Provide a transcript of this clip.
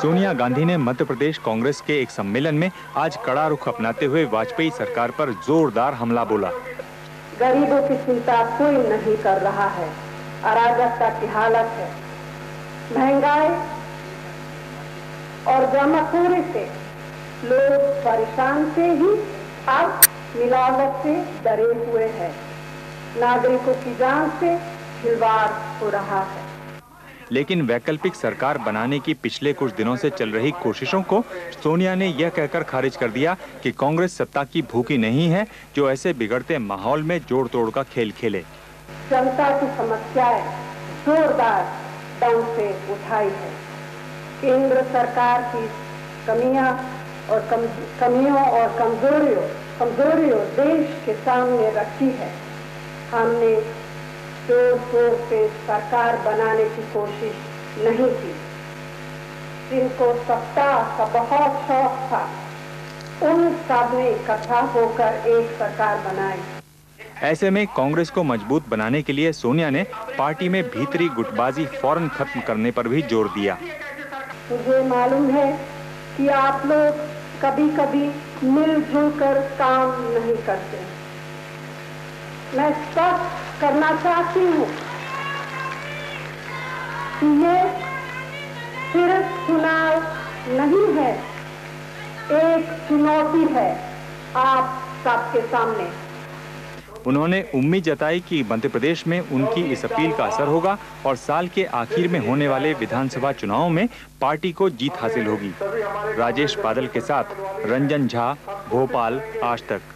सोनिया गांधी ने मध्य प्रदेश कांग्रेस के एक सम्मेलन में आज कड़ा रुख अपनाते हुए वाजपेयी सरकार पर जोरदार हमला बोला। गरीबों की चिंता कोई नहीं कर रहा है। अराजकता की हालत है। महँगाई और जमाखोरी से लोग परेशान से ही अब मिलावट से डरे हुए हैं। नागरिकों की जान से खिलवाड़ हो रहा है। लेकिन वैकल्पिक सरकार बनाने की पिछले कुछ दिनों से चल रही कोशिशों को सोनिया ने यह कहकर खारिज कर दिया कि कांग्रेस सत्ता की भूखी नहीं है जो ऐसे बिगड़ते माहौल में जोड़ तोड़ का खेल खेले। जनता की समस्याएँ जोरदार उठाई है। केंद्र सरकार की कमियाँ और कम, कमियों और कमजोरियों कमजोरियों देश के सामने रखी है। हमने ज़ोर शोर से सरकार बनाने की कोशिश नहीं की। जिनको सत्ता का बहुत शौक था उन सबने इकट्ठा होकर एक सरकार बनाई। ऐसे में कांग्रेस को मज़बूत बनाने के लिए सोनिया ने पार्टी में भीतरी गुटबाजी फ़ौरन खत्म करने पर भी ज़ोर दिया। मुझे मालूम है कि आप लोग कभी कभी मिलजुल कर काम नहीं करते। मैं स्पष्ट करना चाहती हूँ। ये सिर्फ़ चुनाव नहीं है, एक चुनौती है आप सबके सामने। उन्होंने उम्मीद जताई कि मध्य प्रदेश में उनकी इस अपील का असर होगा और साल के आखिर में होने वाले विधानसभा चुनाव में पार्टी को जीत हासिल होगी। राजेश बादल के साथ रंजन झा, भोपाल, आज तक।